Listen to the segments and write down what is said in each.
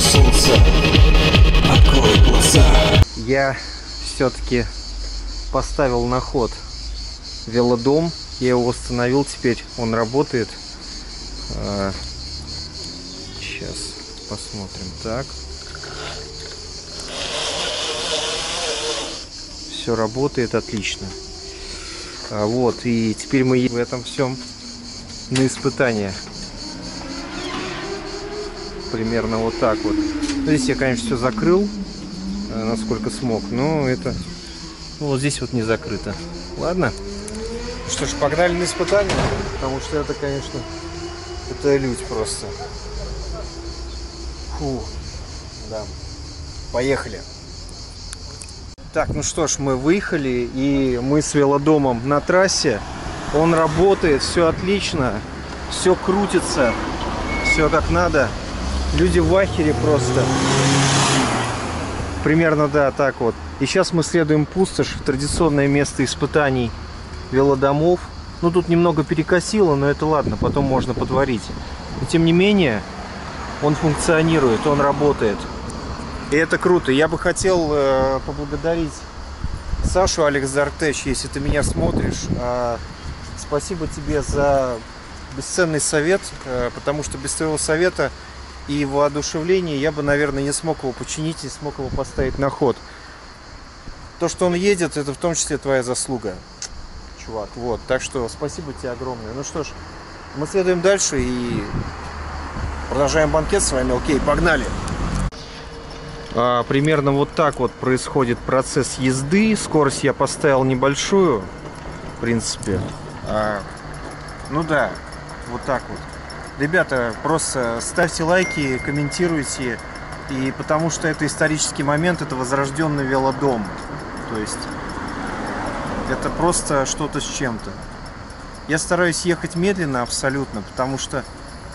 лучи солнца Открой глаза Я все-таки поставил на ход велодом. Я его установил, теперь он работает. Сейчас посмотрим. Так. Все работает отлично. А, Вот, и теперь мы в этом всем на испытание. Примерно вот так вот. Ну, Здесь я, конечно, все закрыл, э, насколько смог, но это... ну, вот здесь вот не закрыто. Ладно. Что ж, погнали на испытание, потому что это, конечно, это лють просто. Фу. Да. Поехали. Так, ну что ж, мы выехали, и мы с велодомом на трассе. Он работает, все отлично, все крутится, все как надо. Люди в ахере просто. Примерно, да, так вот. И сейчас мы следуем пустошь, традиционное место испытаний велодомов. Ну, тут немного перекосило, но это ладно, потом можно подварить. Но, тем не менее, он функционирует, он работает. И это круто. Я бы хотел э, поблагодарить Сашу Алекс Дартеч, если ты меня смотришь. А, спасибо тебе за бесценный совет, э, потому что без твоего совета и воодушевления я бы, наверное, не смог его починить, не смог его поставить на ход. То, что он едет, это в том числе твоя заслуга, чувак. Вот, так что спасибо тебе огромное. Ну что ж, мы следуем дальше и продолжаем банкет с вами. Окей, погнали. А, примерно вот так вот происходит процесс езды. Скорость я поставил небольшую, в принципе. А, ну да, вот так вот. Ребята, просто ставьте лайки, комментируйте. И потому что это исторический момент, это возрожденный велодом. То есть это просто что-то с чем-то. Я стараюсь ехать медленно абсолютно, потому что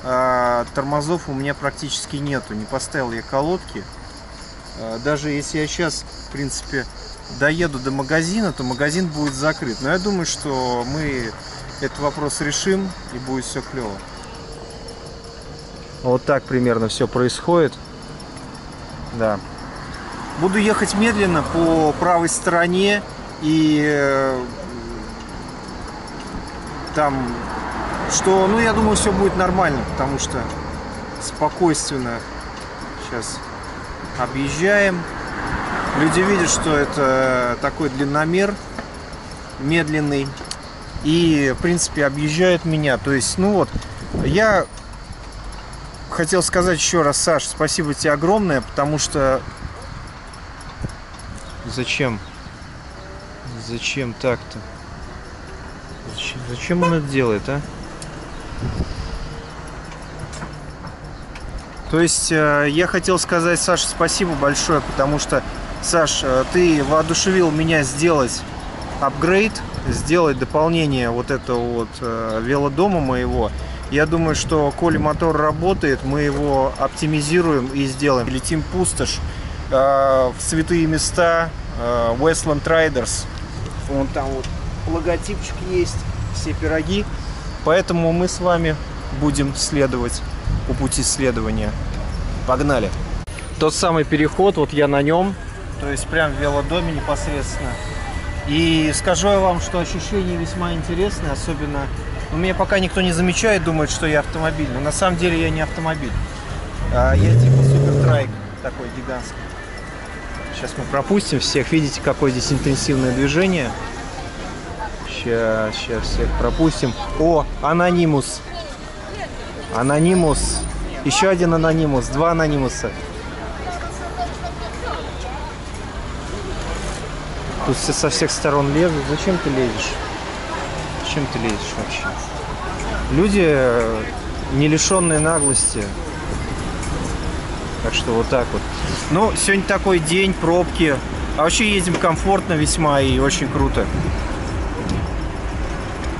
э, тормозов у меня практически нету. Не поставил я колодки. Э, даже если я сейчас, в принципе, доеду до магазина, то магазин будет закрыт. Но я думаю, что мы этот вопрос решим и будет все клево. Вот так примерно все происходит. Да. Буду ехать медленно по правой стороне и э, там что, ну я думаю, все будет нормально, потому что спокойственно сейчас объезжаем. Люди видят, что это такой длинномер медленный и, в принципе, объезжают меня. То есть, ну вот, я хотел сказать еще раз, Саш, спасибо тебе огромное, потому что... Зачем? Зачем так-то? Зачем, зачем он это делает, а? То есть э, я хотел сказать Саше спасибо большое, потому что, Саш, э, ты воодушевил меня сделать апгрейд, сделать дополнение вот этого вот э, велодома моего. Я думаю, что коли мотор работает, мы его оптимизируем и сделаем. Летим пустошь э, в святые места э, Westland Riders. Вон там вот логотипчик есть, все пироги. Поэтому мы с вами будем следовать по пути следования. Погнали! Тот самый переход, вот я на нем, то есть прям в велодоме непосредственно. И скажу я вам, что ощущение весьма интересное, особенно... Ну, меня пока никто не замечает, думает, что я автомобиль. Но на самом деле я не автомобиль. А я типа супертрайк такой гигантский. Сейчас мы пропустим всех. Видите, какое здесь интенсивное движение. Сейчас, сейчас всех пропустим. О, анонимус. Анонимус. Еще один анонимус. Два анонимуса. Тут все со всех сторон лезут. Зачем ты лезешь? Зачем ты лезешь вообще? Люди э, не лишенные наглости. Так что вот так вот. Ну, сегодня такой день, пробки. А вообще едем комфортно весьма и очень круто.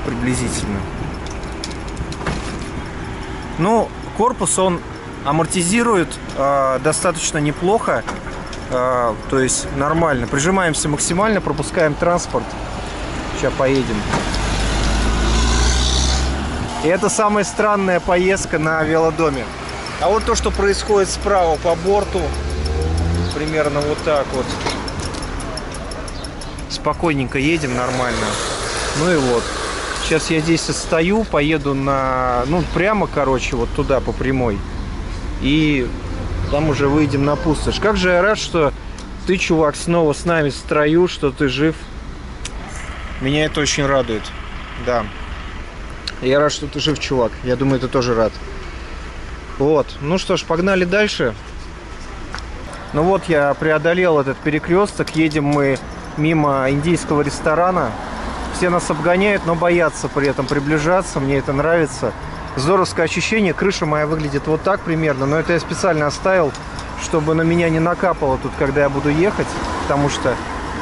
Приблизительно. Ну, корпус он амортизирует э, достаточно неплохо. Э, то есть нормально. Прижимаемся максимально, пропускаем транспорт. Сейчас поедем. И это самая странная поездка на велодоме. А вот то, что происходит справа по борту, примерно вот так вот. Спокойненько едем, нормально. Ну и вот. Сейчас я здесь стою, поеду на... Ну, прямо, короче, вот туда, по прямой. И там уже выйдем на пустошь. Как же я рад, что ты, чувак, снова с нами в строю, что ты жив. Меня это очень радует. Да. Я рад, что ты жив, чувак. Я думаю, ты тоже рад. Вот. Ну что ж, погнали дальше. Ну вот, я преодолел этот перекресток. Едем мы мимо индийского ресторана. Все нас обгоняют, но боятся при этом приближаться. Мне это нравится. Здоровское ощущение. Крыша моя выглядит вот так примерно. Но это я специально оставил, чтобы на меня не накапало тут, когда я буду ехать. Потому что,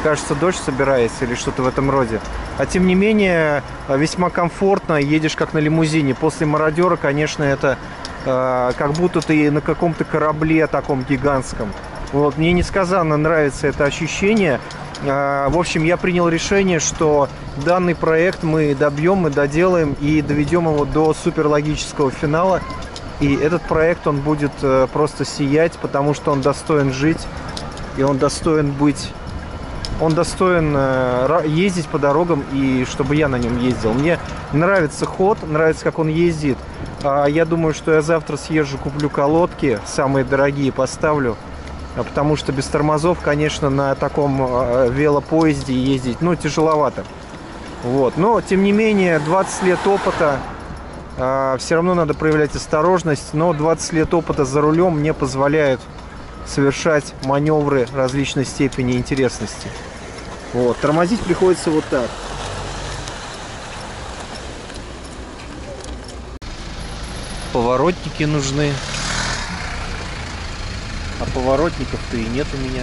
кажется, дождь собирается или что-то в этом роде. А тем не менее, весьма комфортно. Едешь как на лимузине. После мародера, конечно, это э, как будто ты на каком-то корабле таком гигантском. Вот, мне несказанно нравится это ощущение. А, в общем, я принял решение, что данный проект мы добьем, мы доделаем и доведем его до суперлогического финала. И этот проект, он будет э, просто сиять, потому что он достоин жить, и он достоин быть... Он достоин э, ездить по дорогам, и чтобы я на нем ездил. Мне нравится ход, нравится, как он ездит. А я думаю, что я завтра съезжу, куплю колодки, самые дорогие, поставлю а потому что без тормозов, конечно, на таком э, велопоезде ездить, ну, тяжеловато. Вот. Но, тем не менее, 20 лет опыта, э, все равно надо проявлять осторожность, но 20 лет опыта за рулем мне позволяют совершать маневры различной степени интересности. Вот. Тормозить приходится вот так. Поворотники нужны а поворотников-то и нет у меня.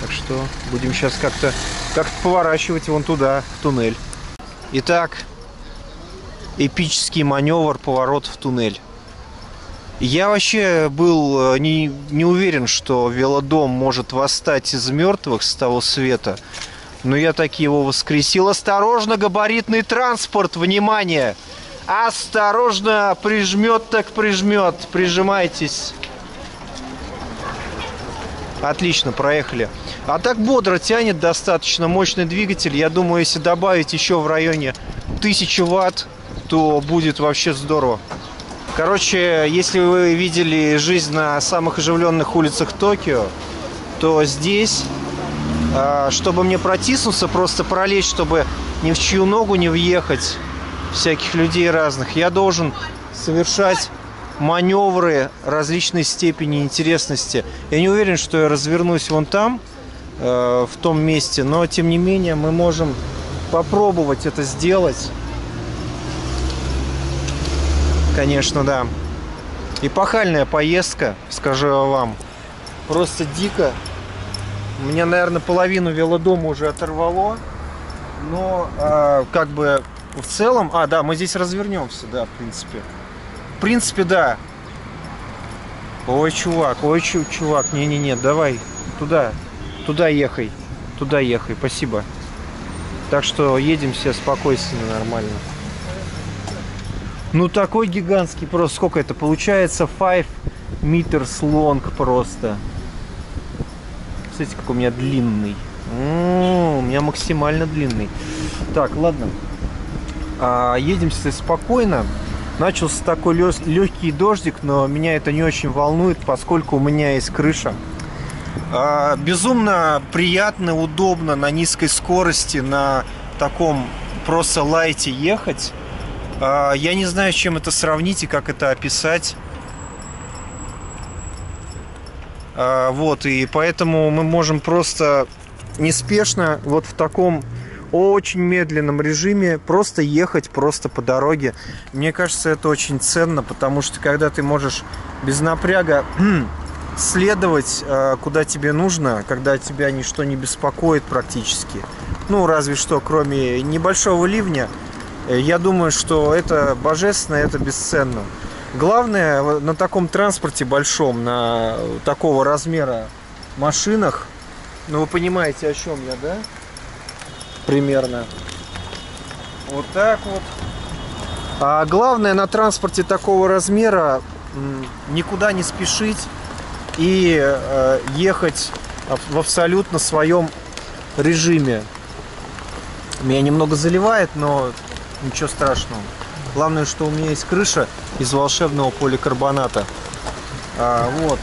Так что будем сейчас как-то как поворачивать вон туда, в туннель. Итак, эпический маневр, поворот в туннель. Я вообще был э, не, не уверен, что велодом может восстать из мертвых с того света. Но я таки его воскресил. Осторожно, габаритный транспорт, внимание! Осторожно, прижмет так прижмет. Прижимайтесь. Отлично, проехали. А так бодро тянет достаточно мощный двигатель. Я думаю, если добавить еще в районе 1000 ватт, то будет вообще здорово. Короче, если вы видели жизнь на самых оживленных улицах Токио, то здесь, а, чтобы мне протиснуться, просто пролезть, чтобы ни в чью ногу не въехать, всяких людей разных, я должен совершать маневры различной степени интересности. Я не уверен, что я развернусь вон там, э, в том месте, но тем не менее мы можем попробовать это сделать. Конечно, да. Эпохальная поездка, скажу я вам. Просто дико. У меня, наверное, половину велодома уже оторвало. Но э, как бы в целом... А, да, мы здесь развернемся, да, в принципе принципе, да. Ой, чувак, ой, чувак, не-не-не, давай туда, туда ехай, туда ехай, спасибо. Так что едем все спокойственно, нормально. Ну такой гигантский просто, сколько это получается? 5 meters long просто. Смотрите, как у меня длинный. М -м, у меня максимально длинный. Так, ладно. А, едем спокойно. Начался такой легкий дождик, но меня это не очень волнует, поскольку у меня есть крыша. А, безумно приятно, удобно на низкой скорости, на таком просто лайте ехать. А, я не знаю, с чем это сравнить и как это описать. А, вот, и поэтому мы можем просто неспешно вот в таком очень медленном режиме, просто ехать просто по дороге. Мне кажется, это очень ценно, потому что когда ты можешь без напряга следовать, э, куда тебе нужно, когда тебя ничто не беспокоит практически, ну, разве что, кроме небольшого ливня, я думаю, что это божественно, это бесценно. Главное на таком транспорте большом, на такого размера машинах, ну вы понимаете, о чем я, да? примерно. Вот так вот. А главное на транспорте такого размера никуда не спешить и э, ехать в абсолютно своем режиме. Меня немного заливает, но ничего страшного. Главное, что у меня есть крыша из волшебного поликарбоната. А, вот.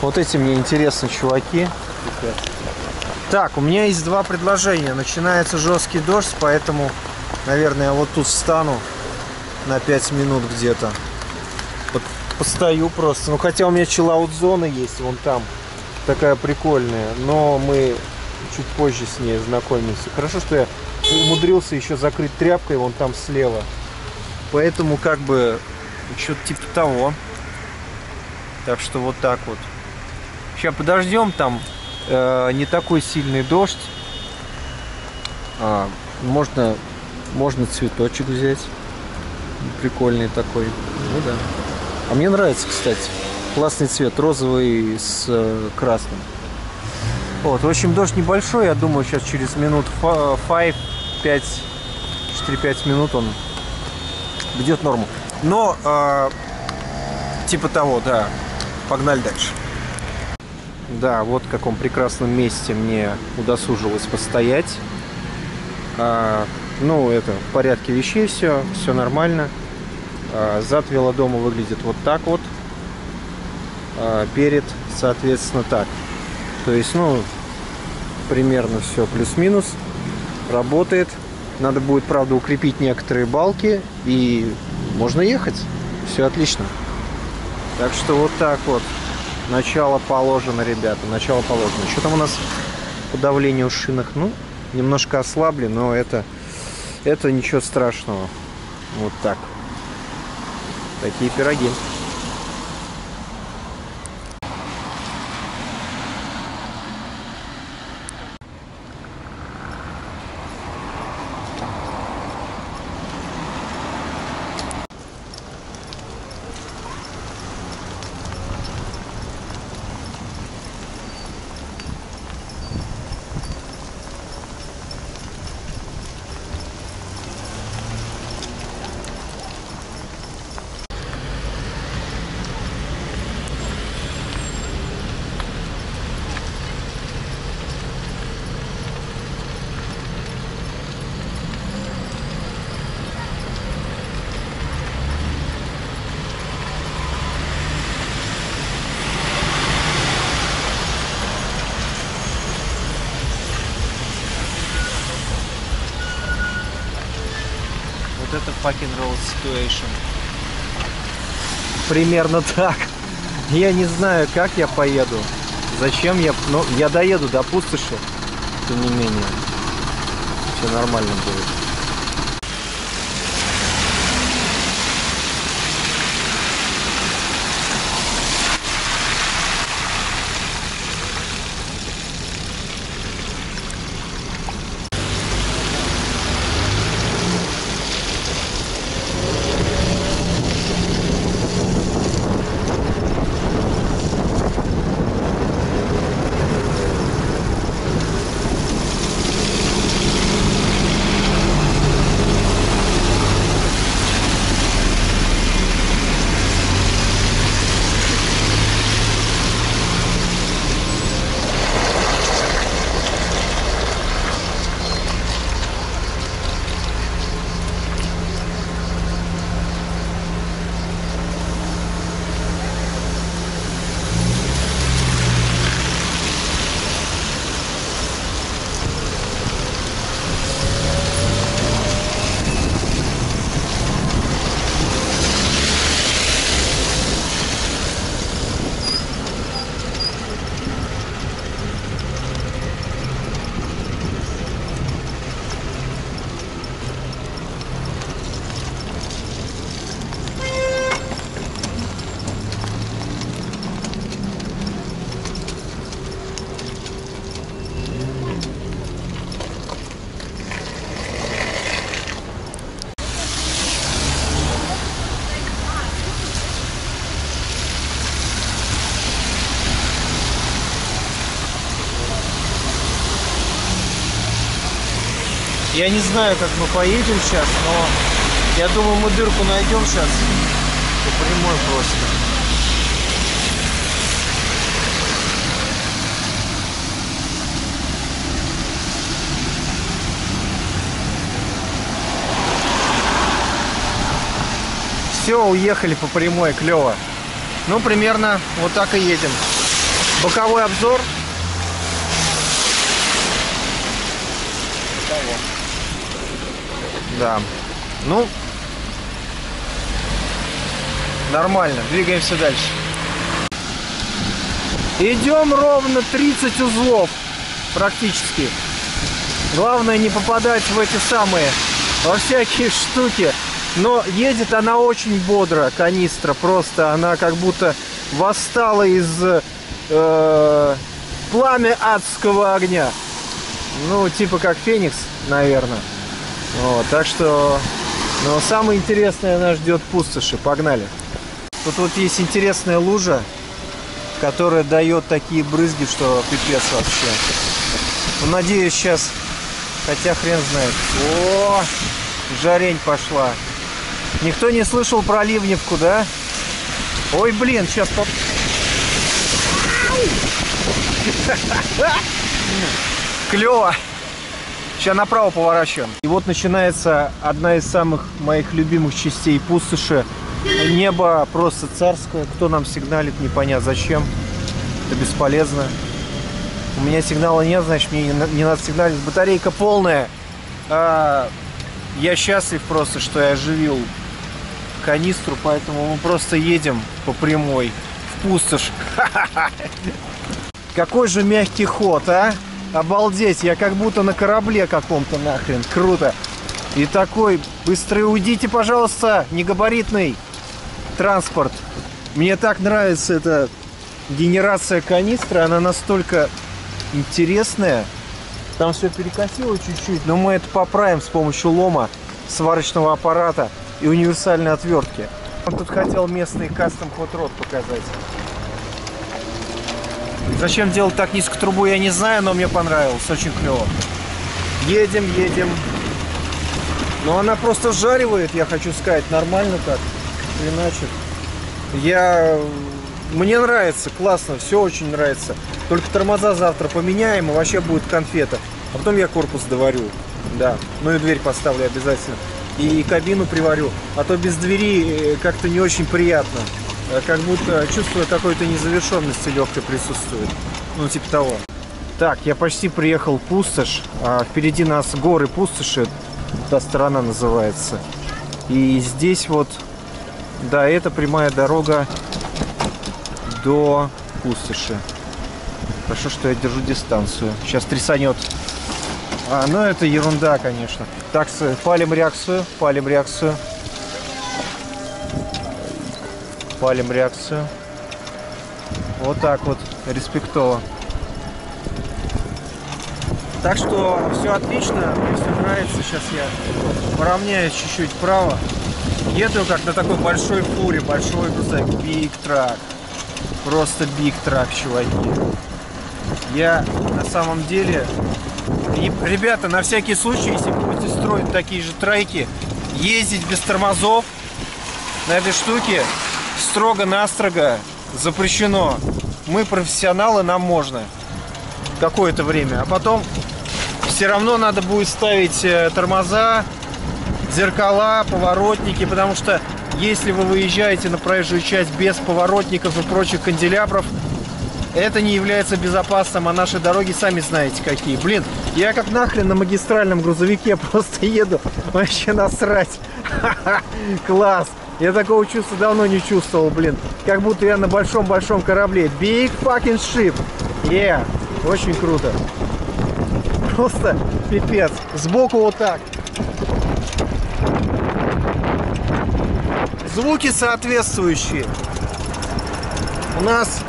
Вот эти мне интересны чуваки. Так, у меня есть два предложения. Начинается жесткий дождь, поэтому, наверное, я вот тут встану на 5 минут где-то. Вот постою просто. Ну, хотя у меня чиллаут-зона есть вон там. Такая прикольная. Но мы чуть позже с ней знакомимся. Хорошо, что я умудрился еще закрыть тряпкой вон там слева. Поэтому как бы что-то типа того. Так что вот так вот. Сейчас подождем, там э, не такой сильный дождь. А, можно, можно цветочек взять. Прикольный такой. Ну да. А мне нравится, кстати. Классный цвет, розовый с э, красным. Вот, в общем, дождь небольшой, я думаю, сейчас через минут 5, 5, 4-5 минут он ведет норму. Но, э, типа того, да, погнали дальше. Да, вот в каком прекрасном месте мне удосужилось постоять. А, ну, это в порядке вещей все, все нормально. А, зад велодома выглядит вот так вот. А, перед, соответственно, так. То есть, ну, примерно все плюс-минус. Работает. Надо будет, правда, укрепить некоторые балки. И можно ехать. Все отлично. Так что вот так вот. Начало положено, ребята. Начало положено. Что там у нас по давлению в шинах? Ну, немножко ослабли, но это, это ничего страшного. Вот так. Такие пироги. Вот это fucking road situation. Примерно так. Я не знаю, как я поеду. Зачем я... Ну, я доеду до пустоши. Тем не менее. Все нормально будет. Я не знаю, как мы поедем сейчас, но Я думаю, мы дырку найдем сейчас. По прямой просто. Все, уехали по прямой, клево. Ну, примерно вот так и едем. Боковой обзор. Да. Ну, нормально. Двигаемся дальше. Идем ровно 30 узлов практически. Главное не попадать в эти самые, во всякие штуки. Но едет она очень бодро, канистра. Просто она как будто восстала из э, пламя адского огня. Ну, типа как Феникс, наверное. Вот, так что, но самое интересное нас ждет пустоши. Погнали. Тут вот есть интересная лужа, которая дает такие брызги, что пипец вообще. Ну, надеюсь, сейчас, хотя хрен знает. О, жарень пошла. Никто не слышал про ливневку, да? Ой, блин, сейчас поп... Клево. Сейчас направо поворачиваем. И вот начинается одна из самых моих любимых частей пустоши. Небо просто царское. Кто нам сигналит, непонятно зачем. Это бесполезно. У меня сигнала нет, значит мне не надо сигналить. Батарейка полная. А, я счастлив просто, что я оживил канистру, поэтому мы просто едем по прямой в пустошь. Какой же мягкий ход, а? Обалдеть, я как будто на корабле каком-то нахрен. Круто. И такой, быстрый уйдите, пожалуйста, негабаритный транспорт. Мне так нравится эта генерация канистры, она настолько интересная. Там все перекосило чуть-чуть, но мы это поправим с помощью лома сварочного аппарата и универсальной отвертки. Он тут хотел местный кастом хот-род показать. Зачем делать так низко трубу, я не знаю, но мне понравилось. Очень клево. Едем, едем. Но она просто жаривает, я хочу сказать, нормально так. Иначе. Я... Мне нравится, классно, все очень нравится. Только тормоза завтра поменяем, и вообще будет конфета. А потом я корпус доварю. Да. Ну и дверь поставлю обязательно. И кабину приварю. А то без двери э, как-то не очень приятно. Э, как будто чувство какой-то незавершенности легкой присутствует. Ну, типа того. Так, я почти приехал в Пустошь. А впереди нас горы Пустоши. Та сторона называется. И здесь вот, да, это прямая дорога до Пустоши. Хорошо, что я держу дистанцию. Сейчас трясанет. А, ну это ерунда, конечно. Так, палим реакцию, палим реакцию. Палим реакцию. Вот так вот, респектово. Так что все отлично, мне все нравится. Сейчас я поравняюсь чуть-чуть вправо. Еду как на такой большой фуре, большой грузовик. Биг трак. Просто биг трак, чуваки. Я на самом деле... И, ребята, на всякий случай, если будете строить такие же трайки, ездить без тормозов на этой штуке строго-настрого запрещено. Мы профессионалы, нам можно какое-то время. А потом все равно надо будет ставить э, тормоза, зеркала, поворотники, потому что если вы выезжаете на проезжую часть без поворотников и прочих канделябров, это не является безопасным, а наши дороги сами знаете какие. Блин, я как нахрен на магистральном грузовике просто еду, вообще насрать. Класс. Я такого чувства давно не чувствовал, блин. Как будто я на большом-большом корабле. Big fucking ship. Yeah. Очень круто. Просто пипец. Сбоку вот так. Звуки соответствующие. У нас,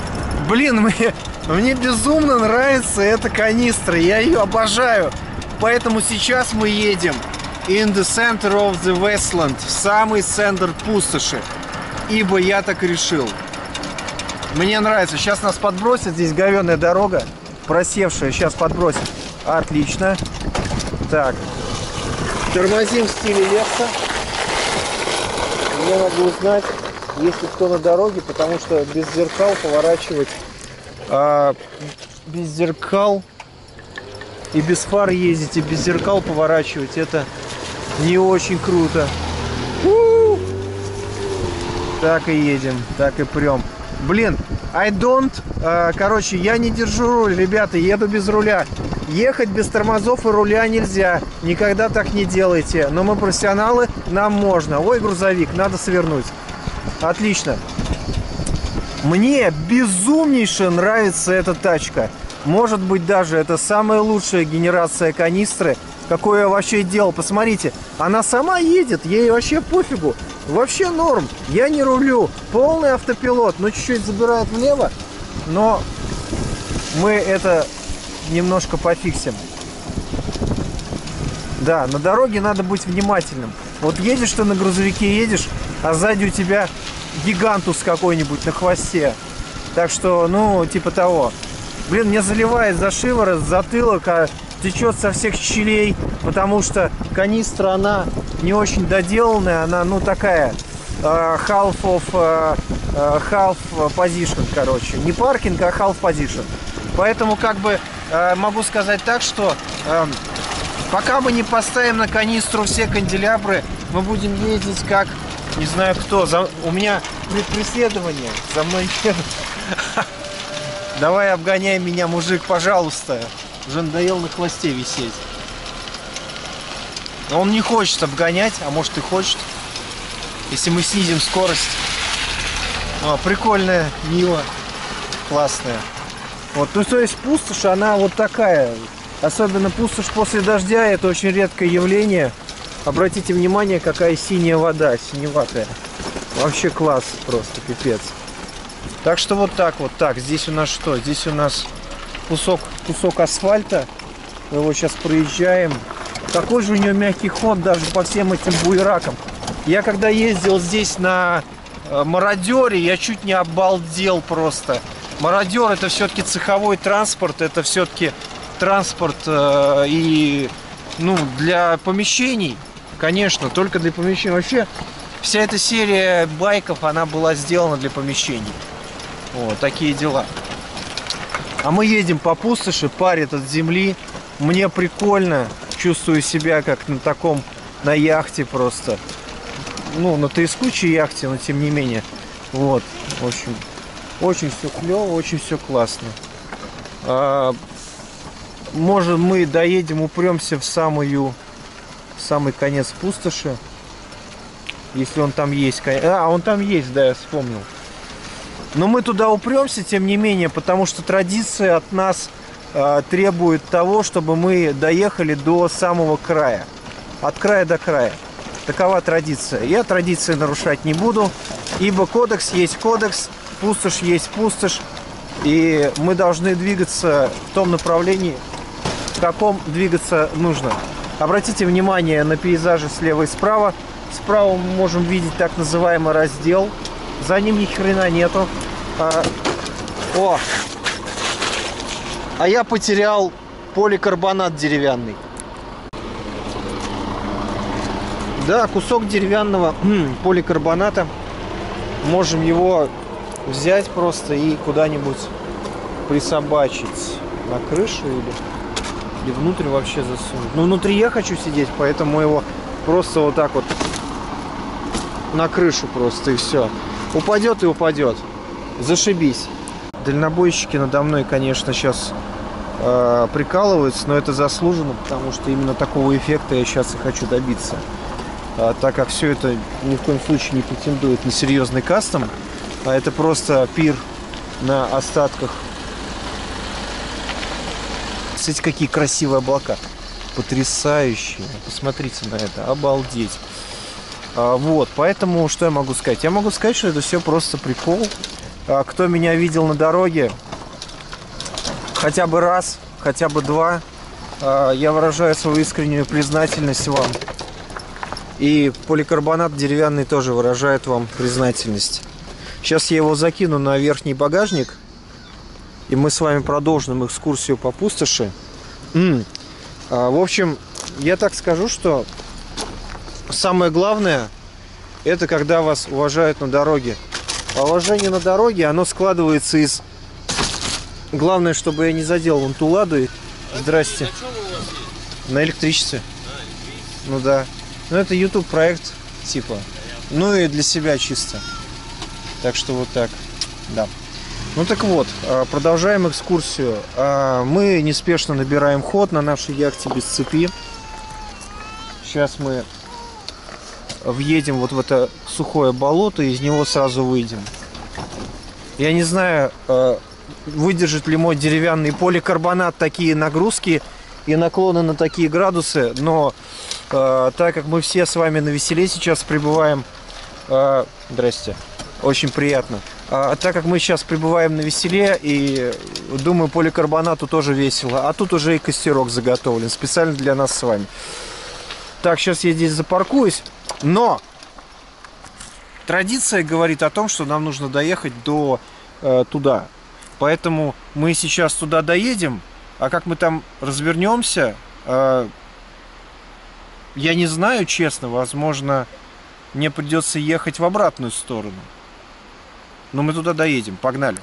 блин, мне, мне безумно нравится эта канистра. Я ее обожаю. Поэтому сейчас мы едем in the center of the Westland, в самый центр пустоши, ибо я так решил. Мне нравится. Сейчас нас подбросит. Здесь говенная дорога, просевшая. Сейчас подбросит. Отлично. Так. Тормозим в стиле леса. Мне надо узнать, есть ли кто на дороге, потому что без зеркал поворачивать, а, без зеркал и без фар ездить, и без зеркал поворачивать, это не очень круто. У! Так и едем, так и прям. Блин, I don't... э, короче, я не держу руль, ребята, еду без руля. Ехать без тормозов и руля нельзя. Никогда так не делайте. Но мы профессионалы, нам можно. Ой, грузовик, надо свернуть. Отлично. Мне безумнейше нравится эта тачка. Может быть, даже это самая лучшая генерация канистры, какую я вообще делал. Посмотрите, она сама едет, ей вообще пофигу. Вообще норм. Я не рулю. Полный автопилот. Ну, чуть-чуть забирает влево. Но мы это немножко пофиксим. Да, на дороге надо быть внимательным. Вот едешь ты на грузовике, едешь, а сзади у тебя гигантус какой-нибудь на хвосте. Так что, ну, типа того. Блин, мне заливает за шиворот, затылок, а течет со всех щелей, потому что канистра, она не очень доделанная, она, ну, такая, э, half of, э, э, half position, короче. Не паркинг, а half position. Поэтому, как бы, могу сказать так, что э, пока мы не поставим на канистру все канделябры, мы будем ездить как, не знаю кто, за... у меня преследование, за мной. Давай обгоняй меня, мужик, пожалуйста. Уже надоел на хвосте висеть. Но он не хочет обгонять, а может и хочет. Если мы снизим скорость. О, прикольная Нива. Классная. Вот, ну то есть пустошь, она вот такая. Особенно пустошь после дождя, это очень редкое явление. Обратите внимание, какая синяя вода, синеватая. Вообще класс просто, пипец. Так что вот так вот. Так, здесь у нас что? Здесь у нас кусок, кусок асфальта. Мы его сейчас проезжаем. Какой же у него мягкий ход даже по всем этим буеракам. Я когда ездил здесь на э, мародере, я чуть не обалдел просто. Мародер это все-таки цеховой транспорт, это все-таки транспорт э, и ну для помещений, конечно, только для помещений. Вообще вся эта серия байков, она была сделана для помещений. Вот такие дела. А мы едем по пустоши, парит от земли. Мне прикольно. Чувствую себя как на таком, на яхте просто. Ну, на трескучей яхте, но тем не менее. Вот, в общем, очень все клево, очень все классно. А, может, мы доедем, упремся в самую, в самый конец пустоши. Если он там есть. А, он там есть, да, я вспомнил. Но мы туда упремся, тем не менее, потому что традиция от нас э, требует того, чтобы мы доехали до самого края. От края до края. Такова традиция. Я традиции нарушать не буду, ибо кодекс есть кодекс, пустошь есть пустошь, и мы должны двигаться в том направлении, в каком двигаться нужно. Обратите внимание на пейзажи слева и справа. Справа мы можем видеть так называемый раздел. За ним ни хрена нету. А, о! А я потерял поликарбонат деревянный. Да, кусок деревянного поликарбоната. Можем его взять просто и куда-нибудь присобачить на крышу или, или внутрь вообще засунуть. Ну, внутри я хочу сидеть, поэтому его просто вот так вот на крышу просто и все. Упадет и упадет. Зашибись. Дальнобойщики надо мной, конечно, сейчас э, прикалываются, но это заслуженно, потому что именно такого эффекта я сейчас и хочу добиться. А, так как все это ни в коем случае не претендует на серьезный кастом, а это просто пир на остатках. Смотрите, какие красивые облака. Потрясающие. Посмотрите на это. Обалдеть. А, вот, поэтому что я могу сказать? Я могу сказать, что это все просто прикол. А, кто меня видел на дороге хотя бы раз, хотя бы два, а, я выражаю свою искреннюю признательность вам. И поликарбонат деревянный тоже выражает вам признательность. Сейчас я его закину на верхний багажник, и мы с вами продолжим экскурсию по пустоши. В общем, я так скажу, что самое главное это когда вас уважают на дороге. А уважение на дороге, оно складывается из... Главное, чтобы я не задел вон ту ладу. Здрасте. На электричестве. Ну да. Ну это YouTube проект, типа. Ну и для себя чисто. Так что вот так. Да. Ну так вот, а, продолжаем экскурсию. А, Мы неспешно набираем ход на нашей яхте без цепи. Сейчас мы въедем вот в это сухое болото и из него сразу выйдем. Я не знаю, э, выдержит ли мой деревянный поликарбонат такие нагрузки и наклоны на такие градусы, но э, так как мы все с вами на веселе сейчас пребываем, э, здрасте, очень приятно. А так как мы сейчас пребываем на веселе, и думаю, поликарбонату тоже весело, а тут уже и костерок заготовлен специально для нас с вами. Так, сейчас я здесь запаркуюсь. Но традиция говорит о том, что нам нужно доехать до э, туда. Поэтому мы сейчас туда доедем, а как мы там развернемся, э, я не знаю, честно. Возможно, мне придется ехать в обратную сторону. Но мы туда доедем. Погнали.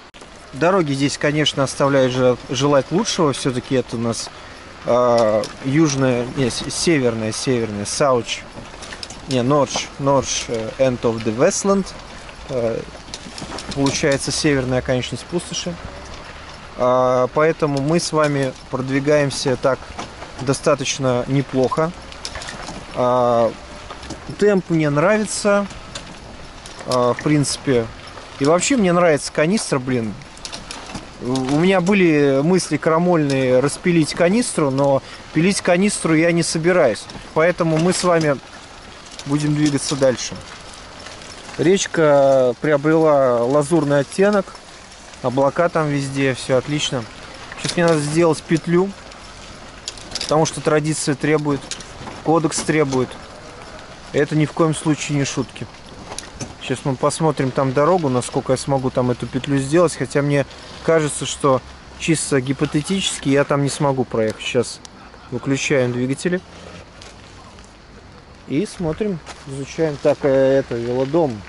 Дороги здесь, конечно, оставляют же- желать лучшего. Все-таки это у нас э, южная, не, северная, северная, Сауч, не, Норч, Норч, э, End of the Westland. Э, Получается северная оконечность пустоши. А, Поэтому мы с вами продвигаемся так достаточно неплохо. А, Темп мне нравится, а, в принципе. И вообще мне нравится канистра, блин. У меня были мысли крамольные распилить канистру, но пилить канистру я не собираюсь. Поэтому мы с вами будем двигаться дальше. Речка приобрела лазурный оттенок. Облака там везде, все отлично. Сейчас мне надо сделать петлю, потому что традиция требует, кодекс требует. Это ни в коем случае не шутки. Сейчас мы посмотрим там дорогу, насколько я смогу там эту петлю сделать. Хотя мне кажется, что чисто гипотетически я там не смогу проехать. Сейчас выключаем двигатели. И смотрим, изучаем. Так, э, это, велодом.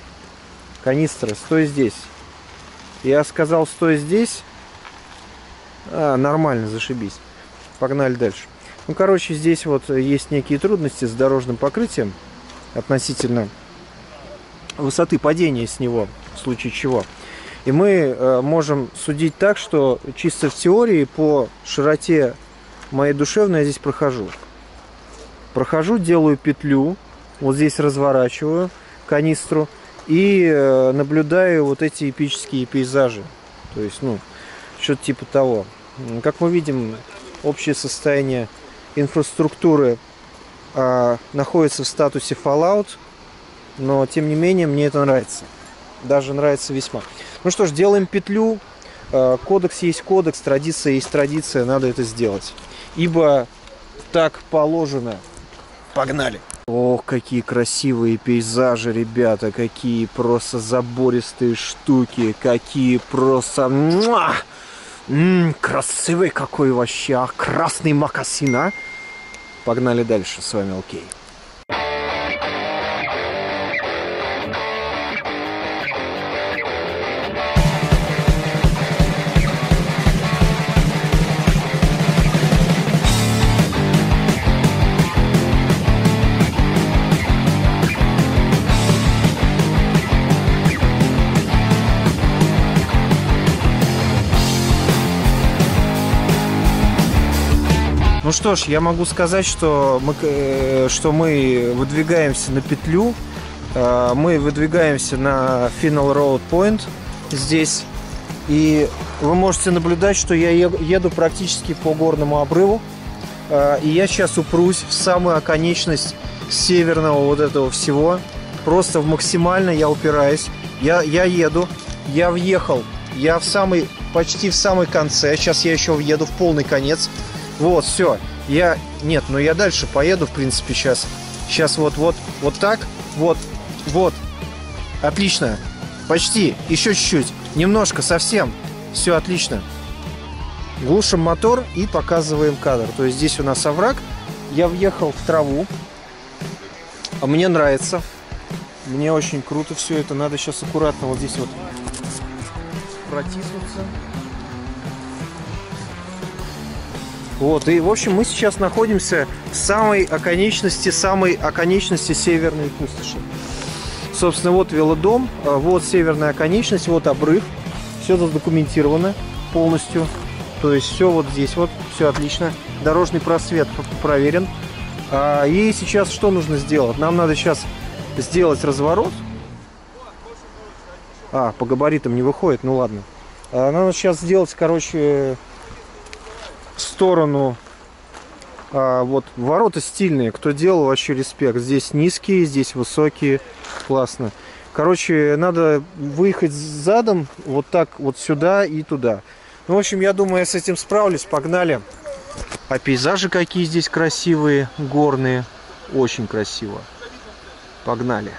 Канистра, стой здесь. Я сказал, стой здесь. А, нормально, зашибись. Погнали дальше. Ну, короче, здесь вот есть некие трудности с дорожным покрытием относительно высоты падения с него, в случае чего. И мы э, можем судить так, что чисто в теории по широте моей душевной я здесь прохожу. Прохожу, делаю петлю, вот здесь разворачиваю канистру и э, наблюдаю вот эти эпические пейзажи. То есть, ну, что-то типа того. Как мы видим, общее состояние инфраструктуры а, находится в статусе Fallout, но тем не менее мне это нравится. Даже нравится весьма. Ну что ж, делаем петлю. Э, Кодекс есть кодекс, традиция есть традиция, надо это сделать. Ибо так положено. Погнали! Ох, какие красивые пейзажи, ребята, какие просто забористые штуки, какие просто... Муа! М, красивый какой вообще, а? красный макасин, а? Погнали дальше, с вами Окей. Что ж, я могу сказать, что мы, э, что мы выдвигаемся на петлю. Э, Мы выдвигаемся на Final Road Point здесь. И вы можете наблюдать, что я еду практически по горному обрыву. Э, И я сейчас упрусь в самую оконечность северного вот этого всего. Просто в максимально я упираюсь. Я, я еду, я въехал, я в самый, почти в самый конце. Сейчас я еще въеду в полный конец. Вот, все. Я... Нет, ну я дальше поеду, в принципе, сейчас. Сейчас вот, вот, вот так. Вот, вот. Отлично. Почти. Еще чуть-чуть. Немножко, совсем. Все отлично. Глушим мотор и показываем кадр. То есть здесь у нас овраг. Я въехал в траву. А мне нравится. Мне очень круто все это. Надо сейчас аккуратно вот здесь вот протиснуться. Вот, и в общем мы сейчас находимся в самой оконечности, самой оконечности северной пустоши. Собственно, вот велодом, а вот северная оконечность, вот обрыв. Все задокументировано полностью. То есть все вот здесь вот, все отлично. Дорожный просвет проверен. А, И сейчас что нужно сделать? Нам надо сейчас сделать разворот. А, по габаритам не выходит, ну ладно. А, Надо сейчас сделать, короче, в сторону а, вот ворота стильные. Кто делал, вообще респект. Здесь низкие, здесь высокие. Классно. Короче, надо выехать задом вот так вот сюда и туда. Ну, в общем, я думаю, я с этим справлюсь. Погнали. А пейзажи какие здесь красивые, горные. Очень красиво. Погнали.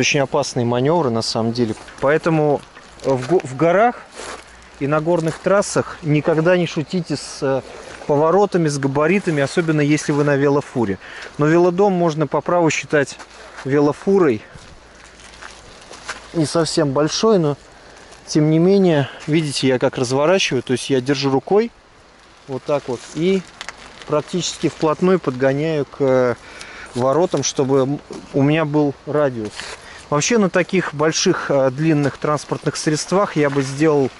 Очень опасные маневры на самом деле. Поэтому в, го- в горах и на горных трассах никогда не шутите с э, поворотами, с габаритами, особенно если вы на велофуре. Но велодом можно по праву считать велофурой. Не совсем большой, но тем не менее, видите, я как разворачиваю, то есть я держу рукой вот так вот и практически вплотную подгоняю к э, воротам, чтобы у меня был радиус. Вообще на таких больших э, длинных транспортных средствах я бы сделал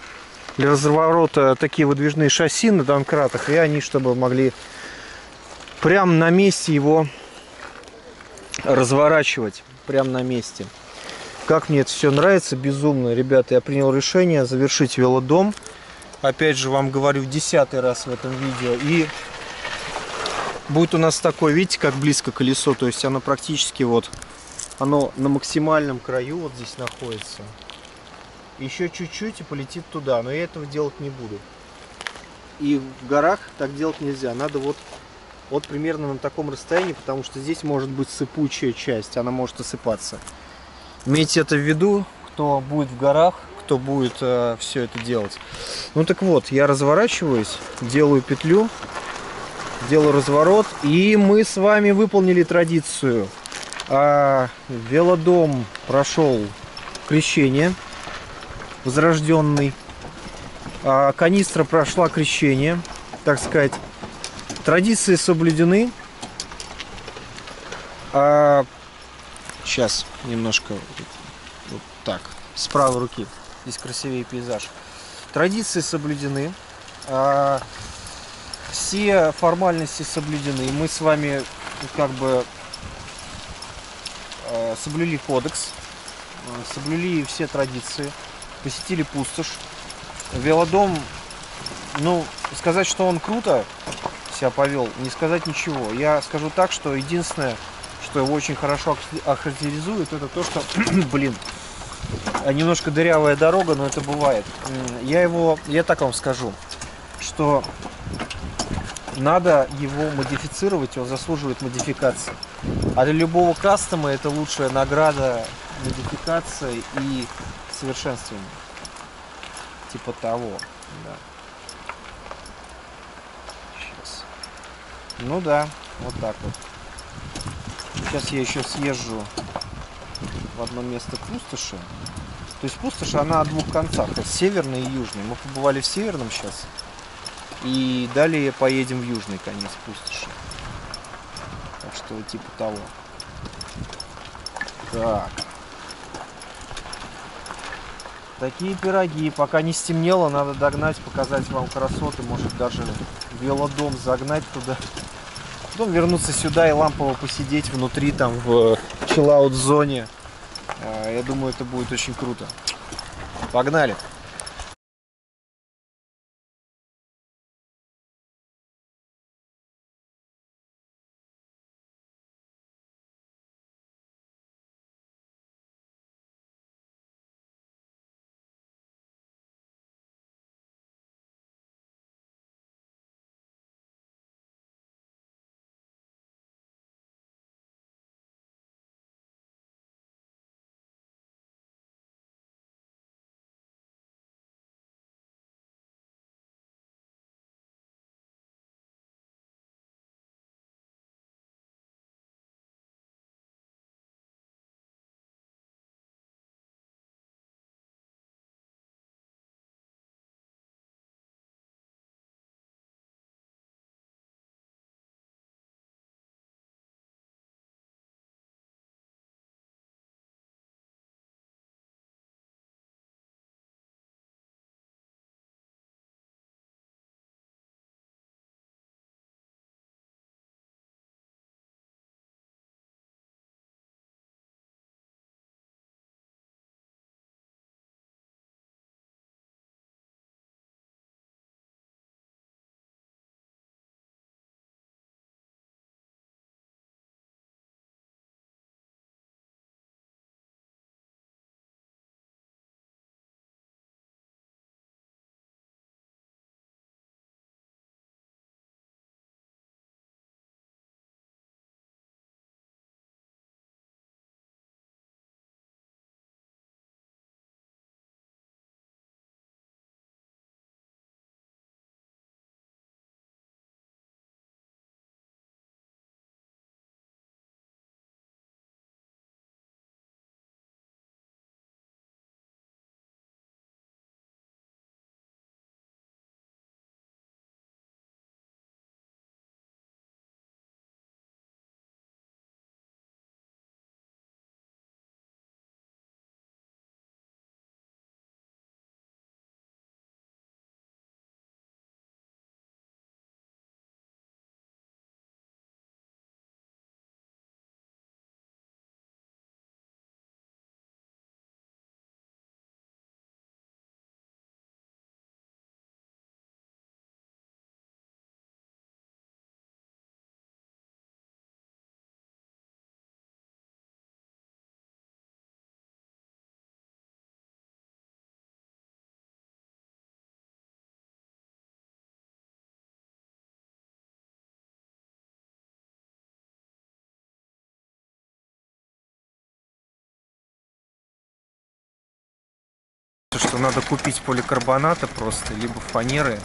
для разворота такие выдвижные шасси на донкратах, и они, чтобы могли прямо на месте его разворачивать, прямо на месте. Как мне это все нравится, безумно. Ребята, я принял решение завершить велодом. Опять же, вам говорю в десятый раз в этом видео. И будет у нас такое, видите, как близко колесо. То есть оно практически вот, оно на максимальном краю вот здесь находится. Еще чуть-чуть и полетит туда. Но я этого делать не буду. И в горах так делать нельзя. Надо вот, вот примерно на таком расстоянии, потому что здесь может быть сыпучая часть. Она может осыпаться. Имейте это в виду, кто будет в горах, кто будет все это делать. Ну так вот, я разворачиваюсь, делаю петлю, делаю разворот, и мы с вами выполнили традицию. А, велодом прошел крещение, возрожденный. А, канистра прошла крещение, так сказать. Традиции соблюдены. А, Сейчас немножко вот, так, с правой руки. Здесь красивее пейзаж. Традиции соблюдены. а, Все формальности соблюдены. Мы с вами как бы соблюли кодекс, а, соблюли все традиции, посетили пустошь. Велодом, ну, сказать, что он круто себя повел, не сказать ничего. Я скажу так, что единственное, что его очень хорошо охар- охарактеризует, это то, что, блин, а, немножко дырявая дорога, но это бывает. Я его, я так вам скажу, что надо его модифицировать, он заслуживает модификации. А для любого кастома это лучшая награда модификации и совершенствования. Типа того, да. Сейчас. Ну да, вот так вот. Сейчас я еще съезжу в одно место пустоши. То есть пустошь, она о двух концах, северный и южный. Мы побывали в северном сейчас. И далее поедем в южный конец пустоши. Так что типа того. Так. Такие пироги. Пока не стемнело, надо догнать, показать вам красоты. Может даже велодом загнать туда. Потом вернуться сюда и лампово посидеть внутри, там в чиллаут зоне. А, Я думаю, это будет очень круто. Погнали! Что надо купить поликарбоната просто, либо фанеры,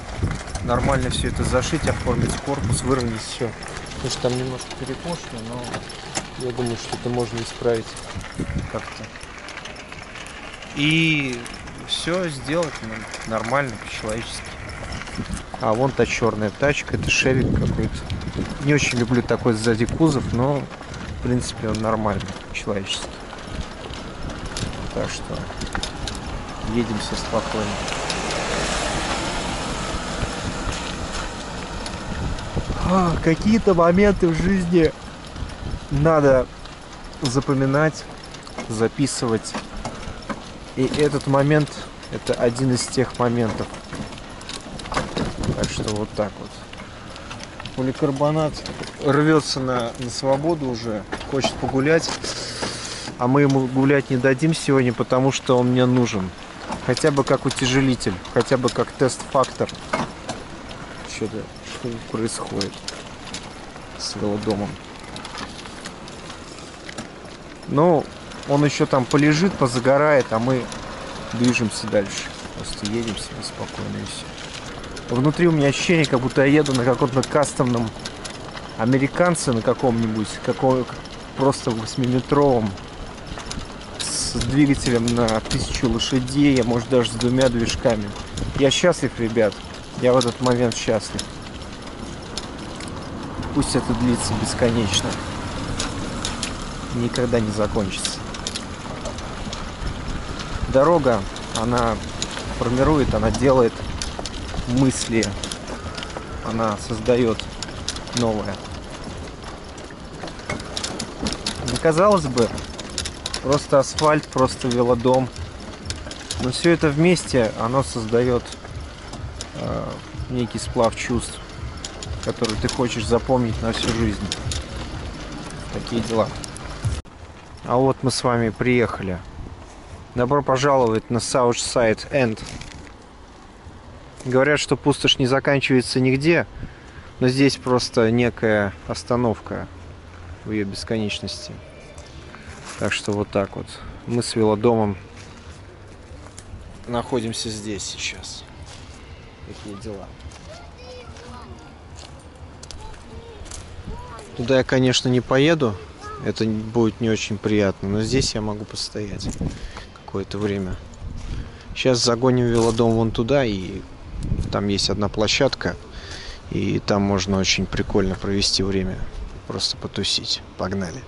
нормально все это зашить, оформить корпус, выровнять все. Потому что там немножко перекошено, но я думаю, что это можно исправить как-то. И все сделать ну, нормально, по-человечески. А вон та черная тачка, это шевик какой-то. Не очень люблю такой сзади кузов, но в принципе он нормальный, человеческий. Так что едем все спокойно. А, Какие-то моменты в жизни надо запоминать, записывать. И этот момент это один из тех моментов. Так что вот так вот. Поликарбонат рвется на, на свободу уже, хочет погулять. А мы ему гулять не дадим сегодня, потому что он мне нужен. Хотя бы как утяжелитель, хотя бы как тест-фактор. Что-то что происходит с велодомом. Ну, он еще там полежит, позагорает, а мы движемся дальше. Просто едем себе спокойно и все. Внутри у меня ощущение, как будто я еду на каком-то кастомном американце на каком-нибудь, каком просто восьмиметровом с двигателем на тысячу лошадей, а может даже с двумя движками. Я счастлив, ребят. Я в этот момент счастлив. Пусть это длится бесконечно. Никогда не закончится. Дорога, она формирует, она делает мысли, она создает новое. Ну, казалось бы, просто асфальт, просто велодом. Но все это вместе, оно создает э, некий сплав чувств, который ты хочешь запомнить на всю жизнь. Такие дела. А вот мы с вами приехали. Добро пожаловать на Southside End. Говорят, что пустошь не заканчивается нигде, но здесь просто некая остановка в ее бесконечности. Так что вот так вот. Мы с велодомом находимся здесь сейчас. Такие дела. Туда я, конечно, не поеду. Это будет не очень приятно. Но здесь я могу постоять какое-то время. Сейчас загоним велодом вон туда. И там есть одна площадка. И там можно очень прикольно провести время. Просто потусить. Погнали.